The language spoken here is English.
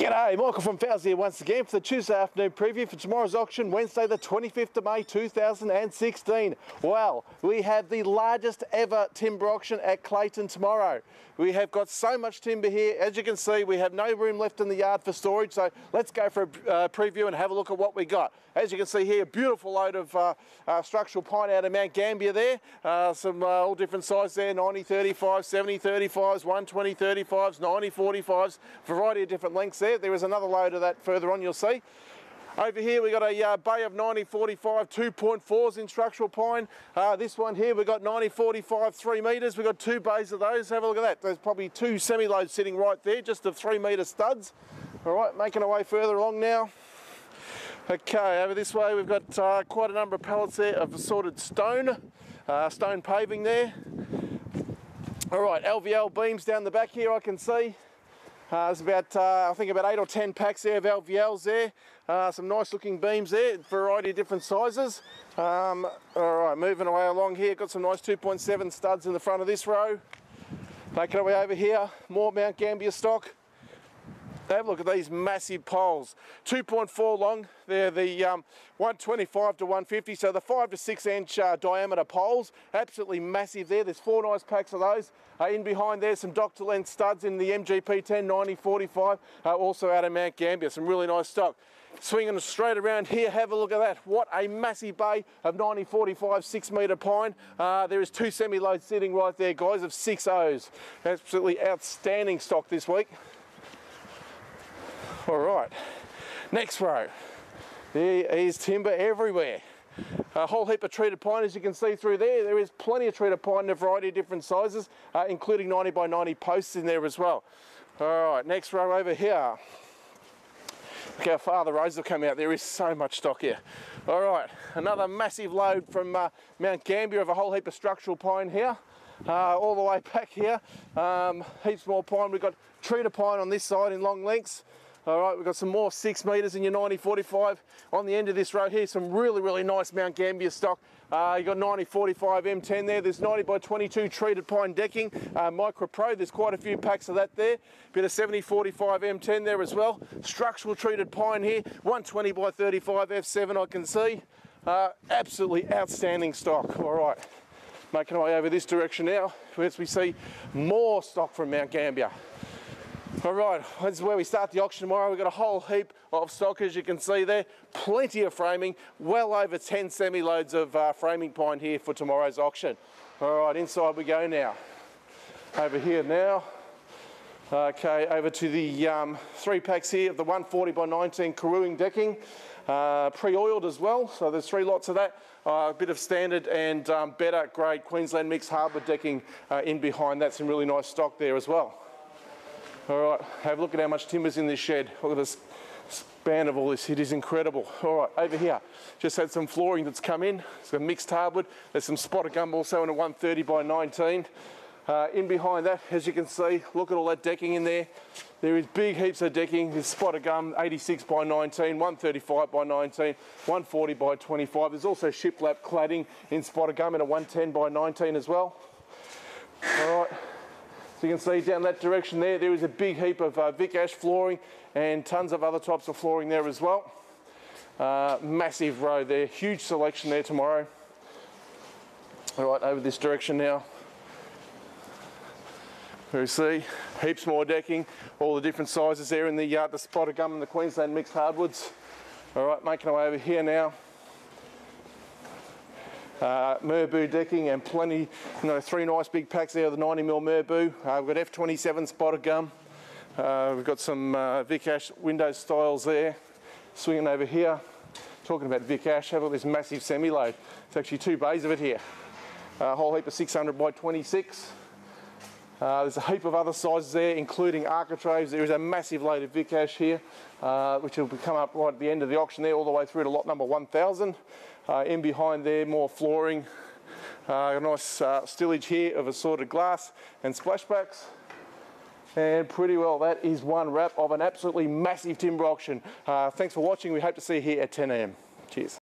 G'day, Michael from Fowles here once again for the Tuesday afternoon preview for tomorrow's auction, Wednesday the 25th of May 2016. Well, we have the largest ever timber auction at Clayton tomorrow. We have got so much timber here. As you can see, we have no room left in the yard for storage, so let's go for a uh, preview and have a look at what we got. As you can see here, a beautiful load of uh, uh, structural pine out of Mount Gambier there. Uh, some uh, all different sizes there, 90, 35, 70, 35s, 120, 35s, 90, 45s, variety of different lengths there. There is another load of that further on, you'll see. Over here we got a uh, bay of 9045 2.4s in structural pine. Uh, this one here we've got 9045 3 metres. We've got two bays of those. Have a look at that. There's probably two semi-loads sitting right there, just of 3 metre studs. All right, making our way further along now. Okay, over this way we've got uh, quite a number of pallets there of assorted stone, uh, stone paving there. All right, LVL beams down the back here I can see. Uh, there's about, uh, I think about eight or 10 packs there of LVLs there. Uh, some nice looking beams there, variety of different sizes. Um, all right, moving away along here, got some nice 2.7 studs in the front of this row. Making our way over here, more Mount Gambier stock. Have a look at these massive poles. 2.4 long, they're the um, 125 to 150, so the 5 to 6 inch uh, diameter poles. Absolutely massive there. There's four nice packs of those. Uh, in behind there, some Dr. Length studs in the MGP 10 90 45, uh, also out of Mount Gambier. Some really nice stock. Swinging straight around here, have a look at that. What a massive bay of 90 45 6 metre pine. Uh, there is two semi loads sitting right there, guys, of 6 O's. Absolutely outstanding stock this week. All right, next row. There is timber everywhere. A whole heap of treated pine as you can see through there. There is plenty of treated pine in a variety of different sizes, uh, including 90 by 90 posts in there as well. All right, next row over here. Look how far the rows have come out. There is so much stock here. All right, another massive load from uh, Mount Gambier of a whole heap of structural pine here. Uh, all the way back here, um, heaps more pine. We've got treated pine on this side in long lengths. All right, we've got some more six metres in your 9045 on the end of this road here. Some really, really nice Mount Gambier stock. Uh, you got 9045 M10 there. There's 90 by 22 treated pine decking, uh, Micro Pro. There's quite a few packs of that there. Bit of 7045 M10 there as well. Structural treated pine here. 120 by 35 F7 I can see. Uh, absolutely outstanding stock. All right, making our way over this direction now as we see more stock from Mount Gambier. All right, this is where we start the auction tomorrow. We've got a whole heap of stock, as you can see there. Plenty of framing, well over 10 semi-loads of uh, framing pine here for tomorrow's auction. All right, inside we go now. Over here now. Okay, over to the um, three packs here of the 140 by 19 Keruing decking. Uh, pre-oiled as well, so there's three lots of that. Uh, a bit of standard and um, better grade Queensland mixed hardwood decking uh, in behind that. Some really nice stock there as well. All right, have a look at how much timber's in this shed. Look at this span of all this, it is incredible. All right, over here, just had some flooring that's come in. It's got mixed hardwood. There's some spotted gum also in a 130 by 19. Uh, in behind that, as you can see, look at all that decking in there. There is big heaps of decking. There's spotted gum, 86 by 19, 135 by 19, 140 by 25. There's also shiplap cladding in spotted gum in a 110 by 19 as well. All right. So you can see down that direction there, there is a big heap of uh, Vic Ash flooring and tons of other types of flooring there as well. Uh, massive row there, huge selection there tomorrow. All right, over this direction now. We see heaps more decking, all the different sizes there in the, uh, the spotted gum and the Queensland mixed hardwoods. All right, making our way over here now uh, Merbau decking and plenty, you know, three nice big packs there of the 90mm Merbau. Uh, we've got F27 spotted gum. Uh, we've got some uh, Vic Ash window stiles there. Swinging over here, talking about Vic Ash, have got this massive semi-load. It's actually two bays of it here. A whole heap of 600 by 26. Uh, there's a heap of other sizes there, including architraves. There is a massive load of Vic Ash here, uh, which will come up right at the end of the auction there, all the way through to lot number 1000. Uh, in behind there, more flooring. Uh, a nice uh, stillage here of assorted glass and splashbacks. And pretty well, that is one wrap of an absolutely massive timber auction. Uh, thanks for watching. We hope to see you here at 10am. Cheers.